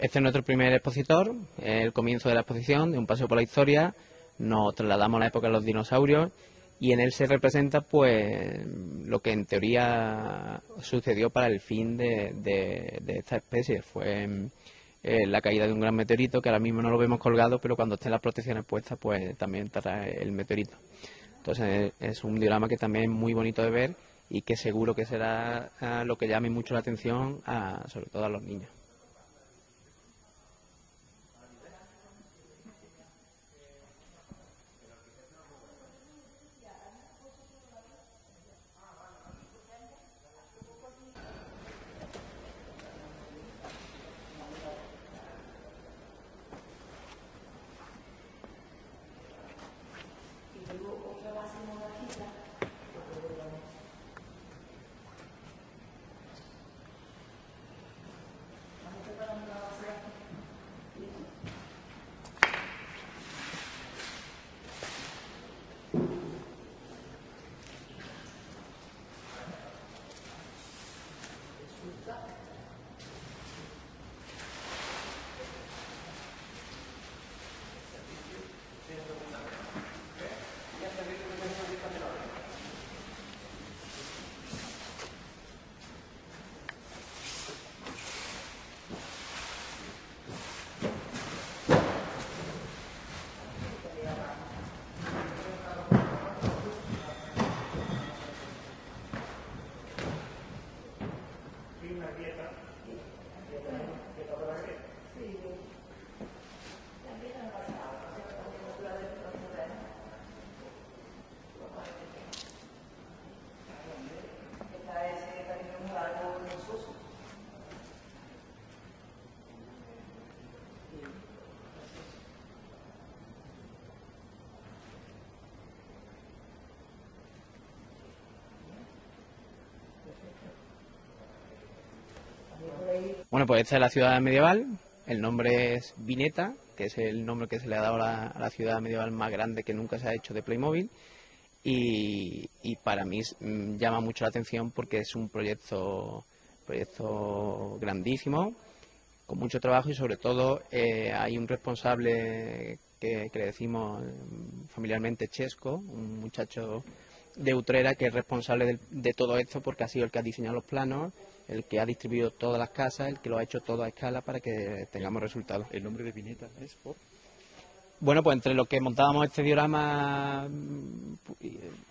Este es nuestro primer expositor, el comienzo de la exposición, de un paseo por la historia. Nos trasladamos a la época de los dinosaurios y en él se representa pues lo que en teoría sucedió para el fin de, esta especie. Fue eh, la caída de un gran meteorito que ahora mismo no lo vemos colgado, pero cuando estén las protecciones puestas pues también trae el meteorito. Entonces es un diorama que también es muy bonito de ver y que seguro que será ah, lo que llame mucho la atención a, sobre todo a los niños. Bueno, pues esta es la ciudad medieval. El nombre es Vineta, que es el nombre que se le ha dado a la, ciudad medieval más grande que nunca se ha hecho de Playmobil. Y, para mí mm, llama mucho la atención porque es un proyecto, proyecto grandísimo, con mucho trabajo y sobre todo eh, hay un responsable que, le decimos mm, familiarmente Chesco, un muchacho de Utrera que es responsable de, de todo esto porque ha sido el que ha diseñado los planos el que ha distribuido todas las casas, el que lo ha hecho todo a escala para que tengamos resultados. ¿El nombre de Vineta es por...? Bueno, pues entre los que montábamos este diorama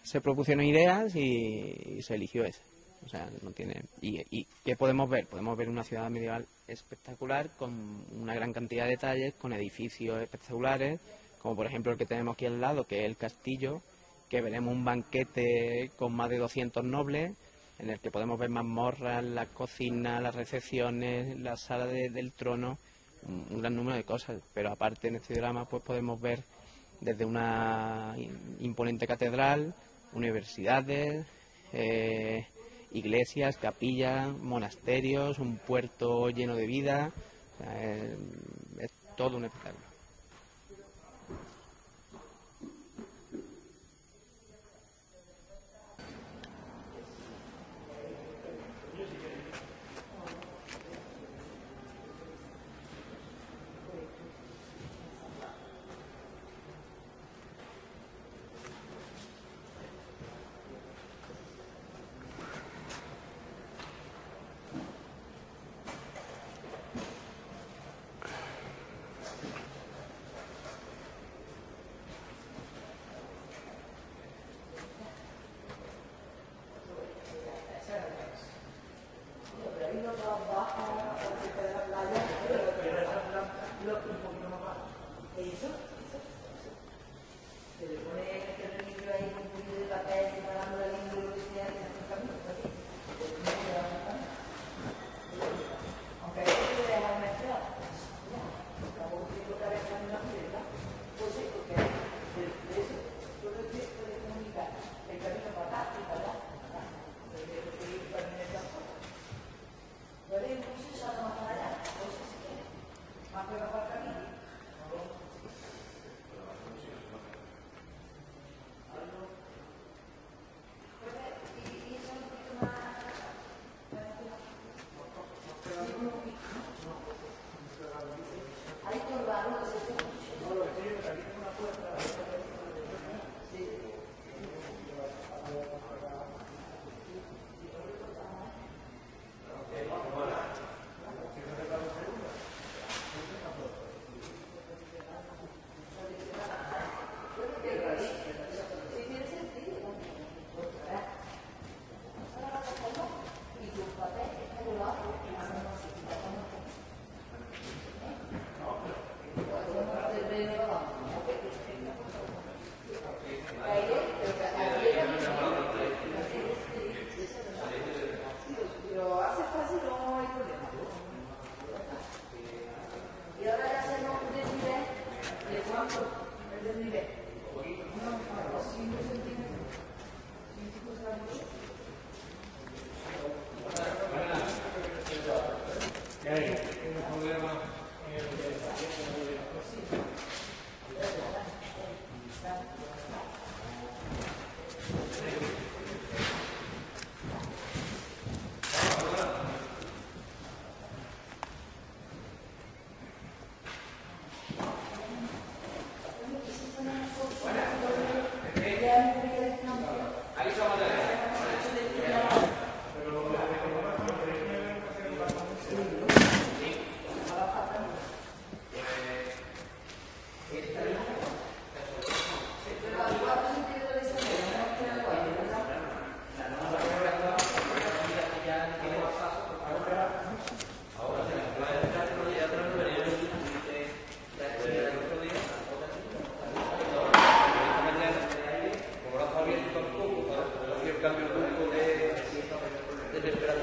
se propusieron ideas y, se eligió ese. O sea, no tiene... ¿Y, qué podemos ver? Podemos ver una ciudad medieval espectacular con una gran cantidad de detalles, con edificios espectaculares, como por ejemplo el que tenemos aquí al lado, que es el castillo, que veremos un banquete con más de 200 nobles, en el que podemos ver mazmorras, la cocina, las recepciones, la sala del trono, un, gran número de cosas. Pero aparte en este drama pues podemos ver desde una imponente catedral, universidades, eh, iglesias, capillas, monasterios, un puerto lleno de vida. es todo un espectáculo.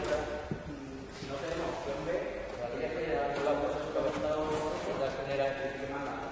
si no tenemos opción B, la ley general de la cosa que ha estado, la genera el que manda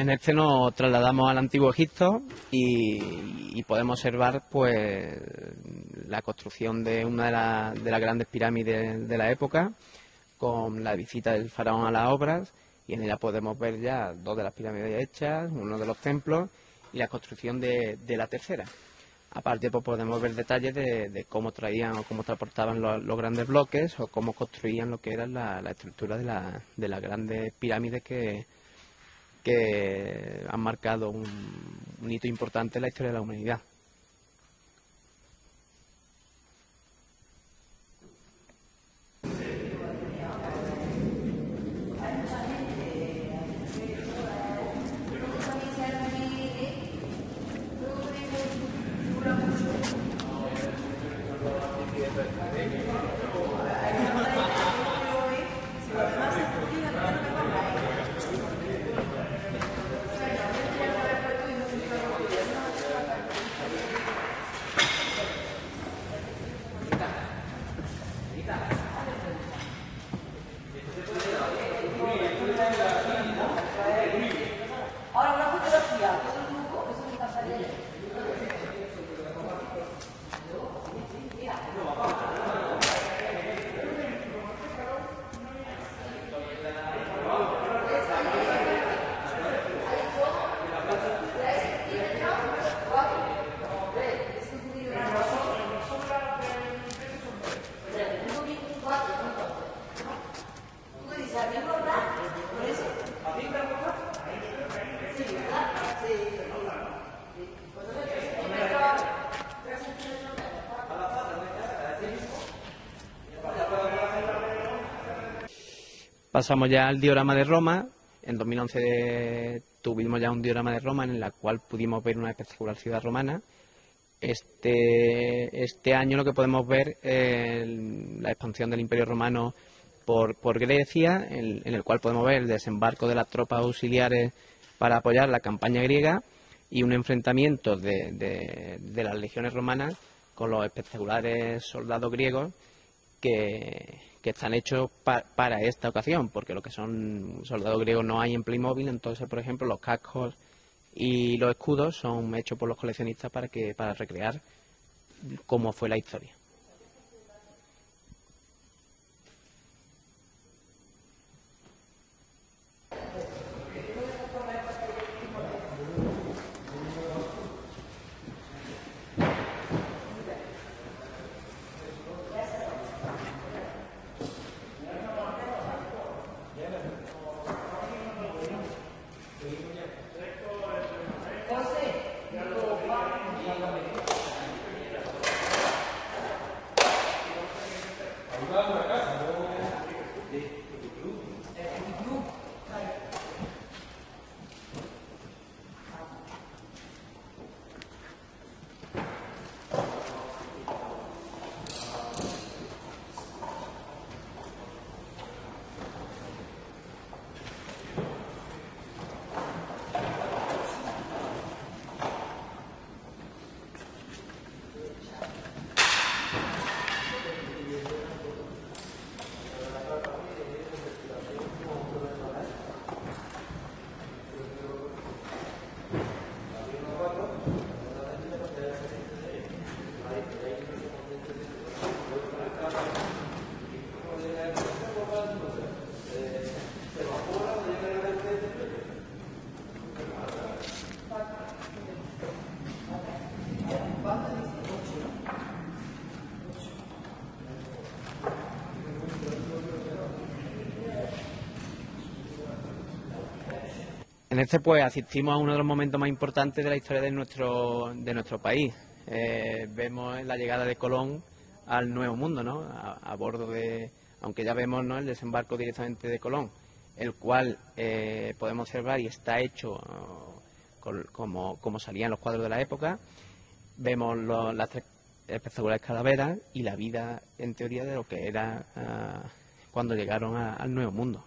En este nos trasladamos al antiguo Egipto y, podemos observar pues la construcción de una de, de las grandes pirámides de la época con la visita del faraón a las obras y en ella podemos ver ya dos de las pirámides hechas, uno de los templos y la construcción de, la tercera. Aparte pues podemos ver detalles de, de cómo traían o cómo transportaban los, grandes bloques o cómo construían lo que era la, la estructura de, la- de las grandes pirámides que, que han marcado un, un hito importante en la historia de la humanidad. Ahora una fotografía, todo el grupo, eso me pasaría. ¿Tú qué dices? ¿A mí me verdad? ¿Por eso? Sí, ¿verdad? Sí, sí. Pues entonces, ¿quién me acaba? Pasamos ya al diorama de Roma. En 2011 de- tuvimos ya un diorama de Roma en el cual pudimos ver una espectacular ciudad romana. Este, este año lo que podemos ver es la expansión del Imperio Romano por, Grecia, en, el cual podemos ver el desembarco de las tropas auxiliares para apoyar la campaña griega y un enfrentamiento de- de las legiones romanas con los espectaculares soldados griegos que, que están hechos pa- para esta ocasión, porque lo que son soldados griegos no hay en Playmobil, entonces, por ejemplo, los cascos y los escudos son hechos por los coleccionistas para que para recrear cómo fue la historia. Este pues asistimos a uno de los momentos más importantes de la historia de nuestro, de nuestro país. Eh, vemos la llegada de Colón al Nuevo Mundo, ¿no? A, bordo de, aunque ya vemos ¿no? el desembarco directamente de Colón, el cual eh, podemos observar y está hecho como, como salían los cuadros de la época. Vemos las tres espectaculares calaveras y la vida, en teoría, de lo que era ah, cuando llegaron al Nuevo Mundo.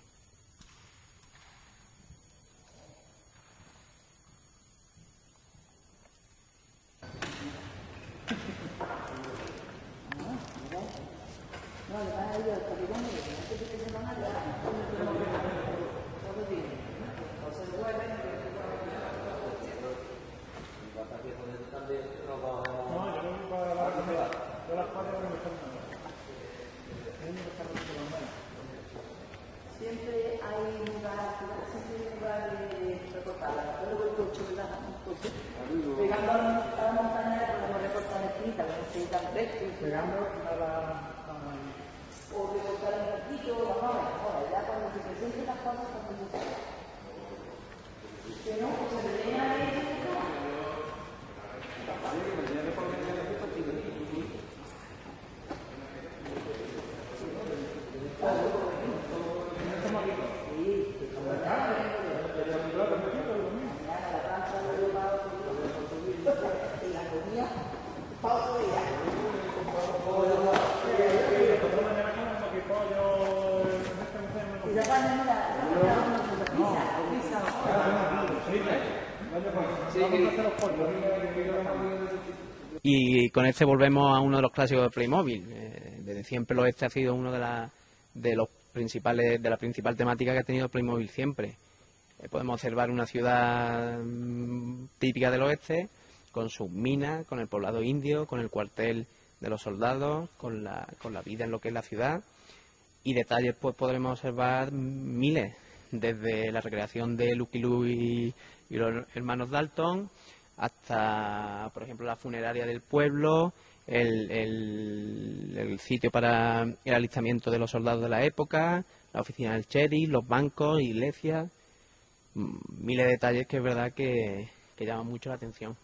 Siempre hay lugar, siempre hay lugar de recortarla. Luego el coche, ¿verdad? Pegando a la montaña, podemos recortar la esquinita, que no se tan recto. Pegando a la... O recortar un ratito, vamos a ver, ahora, ya cuando se presenten las cosas, cuando este volvemos a uno de los clásicos de Playmobil. Eh, desde siempre lo este ha sido uno de, la, de los principales de la principal temática que ha tenido Playmobil siempre. Eh, podemos observar una ciudad mm, típica del oeste con sus minas, con el poblado indio, con el cuartel de los soldados, con la, con la vida en lo que es la ciudad y detalles pues podremos observar miles desde la recreación de Lucky Luke y, los hermanos Dalton hasta, por ejemplo, la funeraria del pueblo, el, el, sitio para el alistamiento de los soldados de la época, la oficina del sheriff, los bancos, iglesias, miles de detalles que es verdad que, que llaman mucho la atención.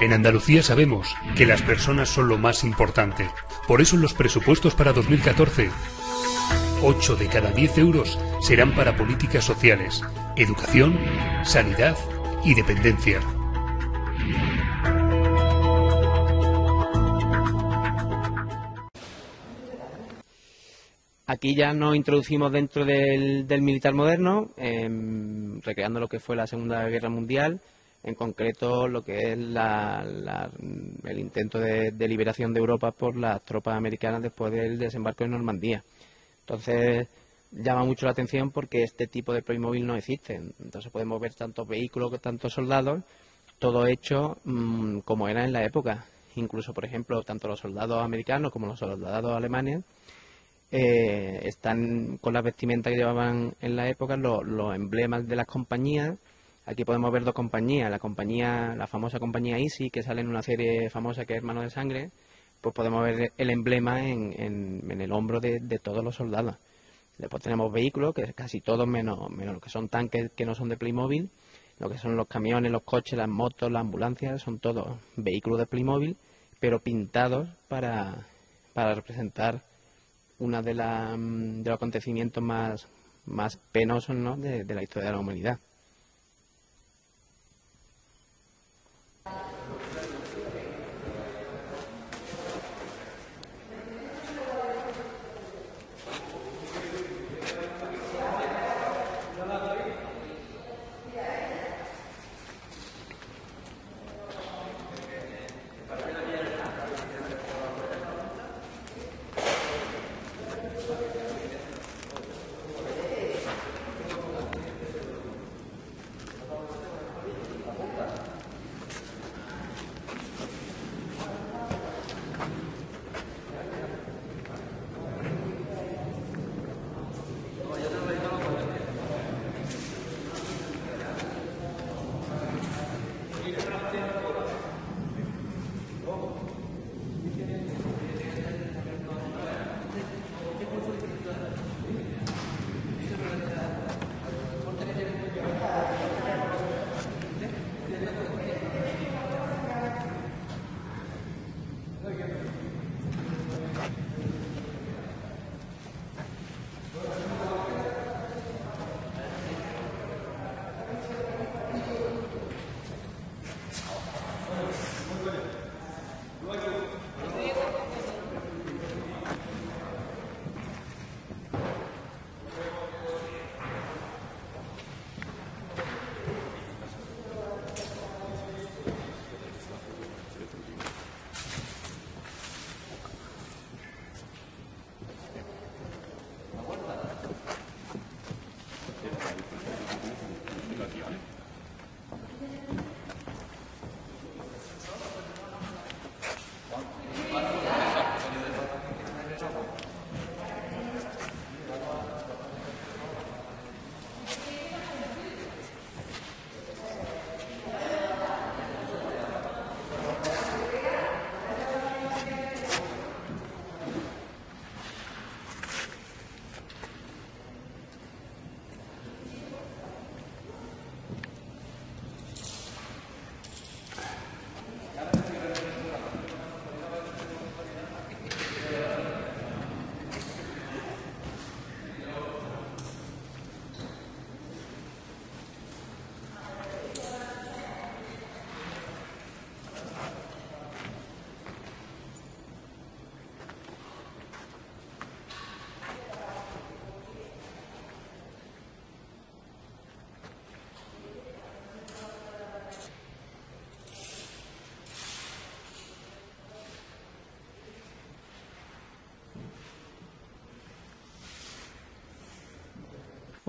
En Andalucía sabemos que las personas son lo más importante. Por eso los presupuestos para 2014, 8 de cada 10 euros serán para políticas sociales, educación, sanidad y dependencia. Aquí ya nos introducimos dentro del, del militar moderno, em, recreando lo que fue la Segunda Guerra Mundial, en concreto lo que es la- el intento de, liberación de Europa por las tropas americanas después del desembarco en Normandía. Entonces llama mucho la atención porque este tipo de Playmobil no existe. Entonces podemos ver tantos vehículos, tantos soldados, todo hecho mm, como era en la época. Incluso, por ejemplo, tanto los soldados americanos como los soldados alemanes eh, están con las vestimentas que llevaban en la época, los emblemas de las compañías. Aquí podemos ver dos compañías, la compañía, la famosa compañía Easy, que sale en una serie famosa que es Hermano de Sangre, pues podemos ver el emblema en, en- el hombro de, todos los soldados. Después tenemos vehículos, que casi todos menos, menos los que son tanques que no son de Playmobil, lo que son los camiones, los coches, las motos, las ambulancias, son todos vehículos de Playmobil, pero pintados para, representar uno mm, de los acontecimientos más, más penosos ¿no? de la historia de la humanidad.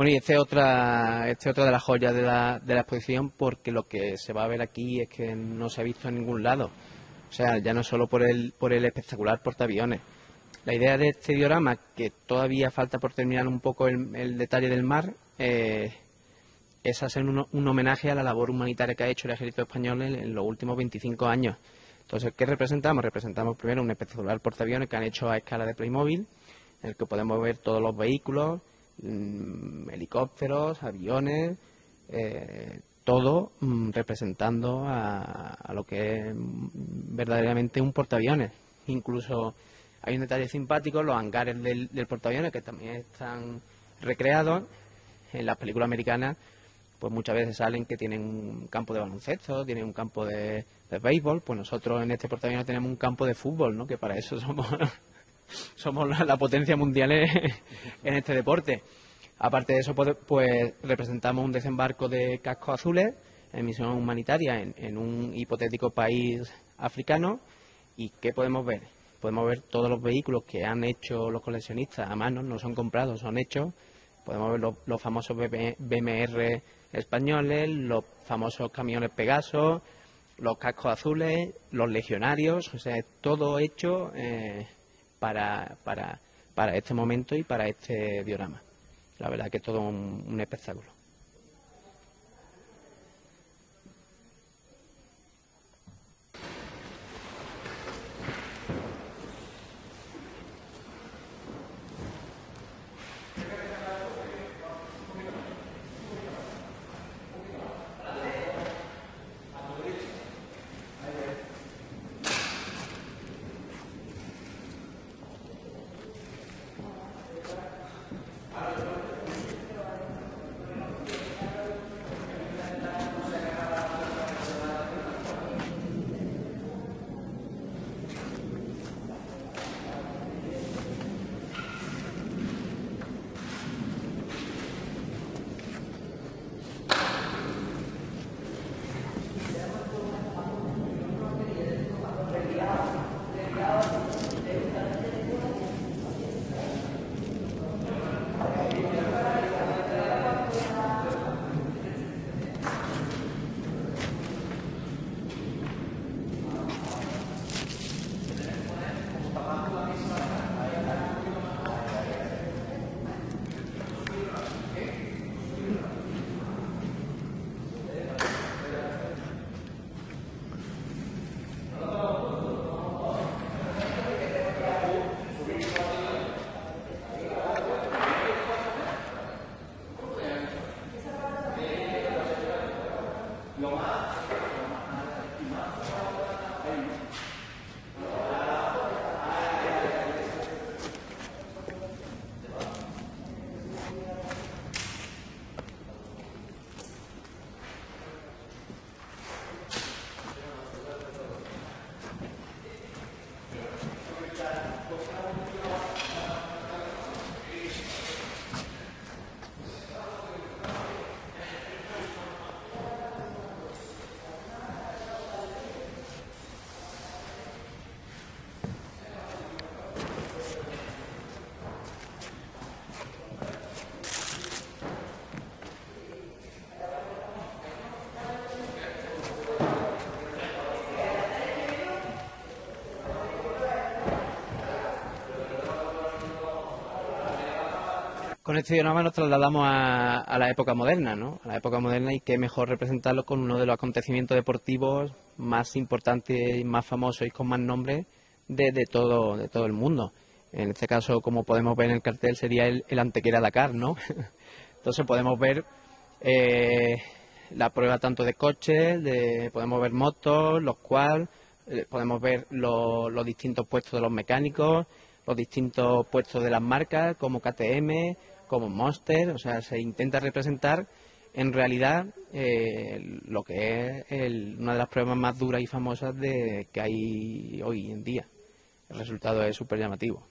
Bueno, y este es otra, este es otra de las joyas de la, de la exposición porque lo que se va a ver aquí es que no se ha visto en ningún lado. O sea, ya no solo por el, por el espectacular portaaviones. La idea de este diorama, que todavía falta por terminar un poco el, el detalle del mar, eh, es hacer un, un, homenaje a la labor humanitaria que ha hecho el ejército español en, en, los últimos 25 años. Entonces, ¿qué representamos? Representamos primero un espectacular portaaviones que han hecho a escala de Playmobil, en el que podemos ver todos los vehículos, mmm, helicópteros, aviones, eh, todo mmm, representando a, lo que es verdaderamente un portaaviones. Incluso hay un detalle simpático, los hangares del, del portaaviones que también están recreados en las películas americanas pues muchas veces salen que tienen un campo de baloncesto, tienen un campo de, de béisbol, pues nosotros en este portaaviones tenemos un campo de fútbol, ¿no? Que para eso somos somos la, potencia mundial en, este deporte. Aparte de eso, pues, pues, representamos un desembarco de cascos azules en misión humanitaria en, en un hipotético país africano. ¿Y qué podemos ver? Podemos ver todos los vehículos que han hecho los coleccionistas a mano, no son comprados, son hechos. Podemos ver los, los famosos BMR españoles, los famosos camiones Pegaso, los cascos azules, los legionarios, o sea, todo hecho eh, para, para, para este momento y para este diorama. La verdad que es todo un, un espectáculo. Con este diorama nos trasladamos a, a, la época moderna, ¿no? A la época moderna y qué mejor representarlo con uno de los acontecimientos deportivos más importantes y más famosos y con más nombres de, de, todo, de todo el mundo. En este caso, como podemos ver en el cartel, sería el, el Antequera Dakar, ¿no? Entonces podemos ver eh, la prueba tanto de coches, de, podemos ver motos, los cuales eh, podemos ver lo, los distintos puestos de los mecánicos, los distintos puestos de las marcas como KTM, como Monster, o sea, se intenta representar en realidad eh, lo que es el, una de las pruebas más duras y famosas de, que hay hoy en día. El resultado es súper llamativo.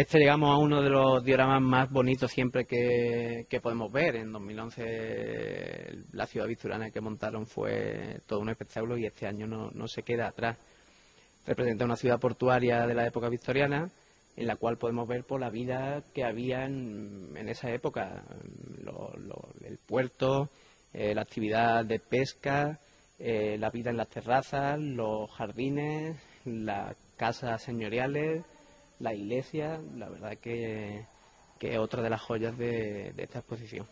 Este llegamos a uno de los dioramas más bonitos siempre que, podemos ver. En 2011 la ciudad victoriana que montaron fue todo un espectáculo y este año no, se queda atrás. Representa una ciudad portuaria de la época victoriana en la cual podemos ver por la vida que había en, esa época, el puerto, eh, la actividad de pesca, eh, la vida en las terrazas, los jardines, las casas señoriales, la iglesia, la verdad que, que es otra de las joyas de, de esta exposición.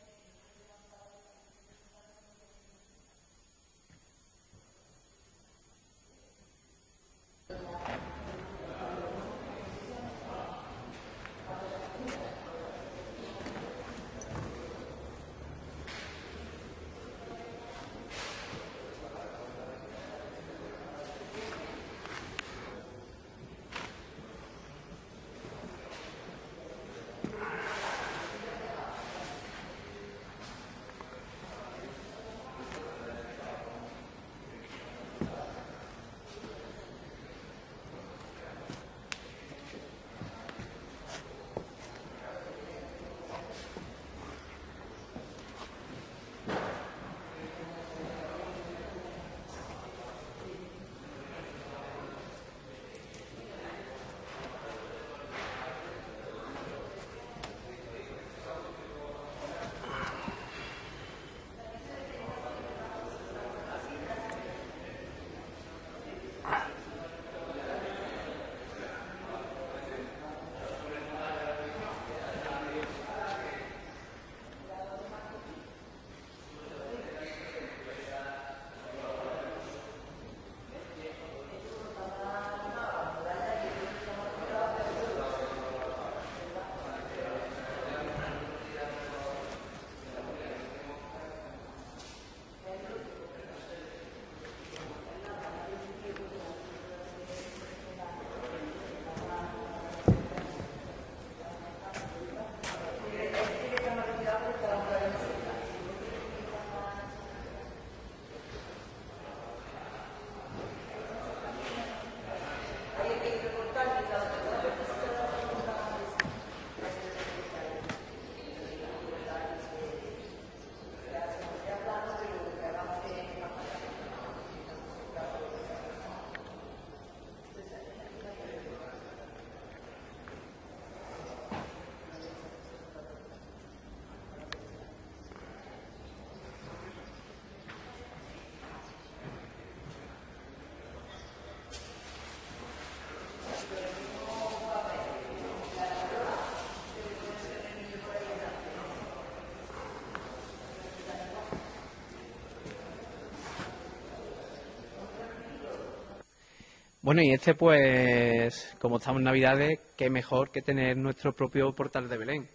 Bueno, y este pues, como estamos en Navidades, qué mejor que tener nuestro propio portal de Belén.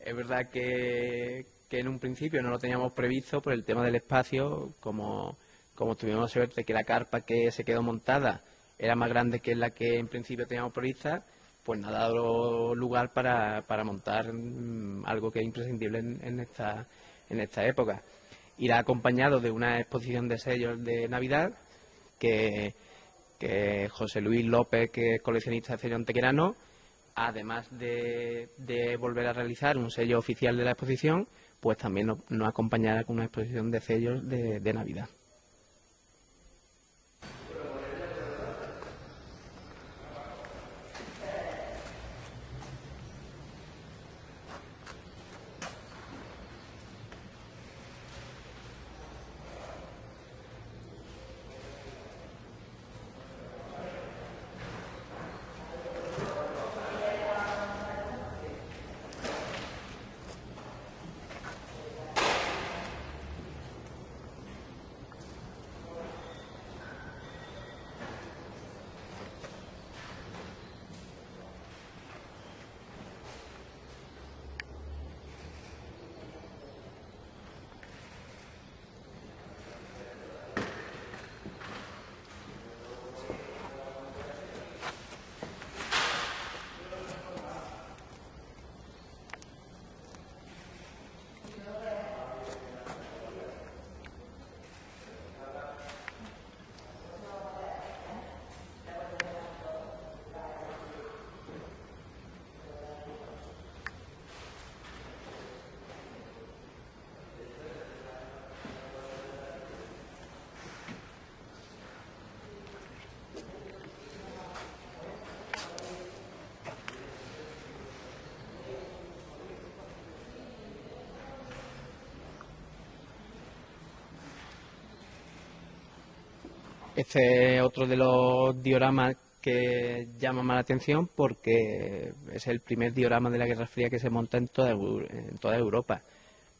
Es verdad que, en un principio no lo teníamos previsto por el tema del espacio, como, como tuvimos suerte que la carpa que se quedó montada era más grande que la que en principio teníamos prevista, pues nos ha dado lugar para, para montar mm, algo que es imprescindible en, en esta, en esta época. Irá acompañado de una exposición de sellos de Navidad que, José Luis López, que es coleccionista de sellos antequeranos, además de, volver a realizar un sello oficial de la exposición, pues también nos, acompañará con una exposición de sellos de Navidad. Este es otro de los dioramas que llama más la atención porque es el primer diorama de la Guerra Fría que se monta en toda, en toda Europa.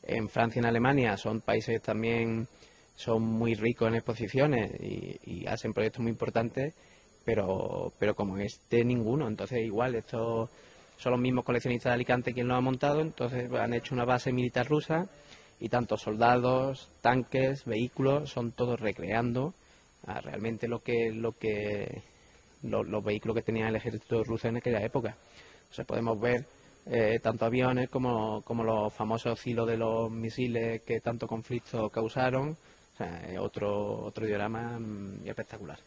En Francia y en Alemania son países también son muy ricos en exposiciones y, hacen proyectos muy importantes, pero, pero como este ninguno. Entonces igual estos son los mismos coleccionistas de Alicante quien lo ha montado, entonces han hecho una base militar rusa y tanto soldados, tanques, vehículos, son todos recreando realmente lo que, lo que los vehículos que tenía el ejército ruso en aquella época. O sea, podemos ver eh, tanto aviones como, como los famosos hilos de los misiles que tanto conflicto causaron. O sea, otro, otro diorama mm, espectacular.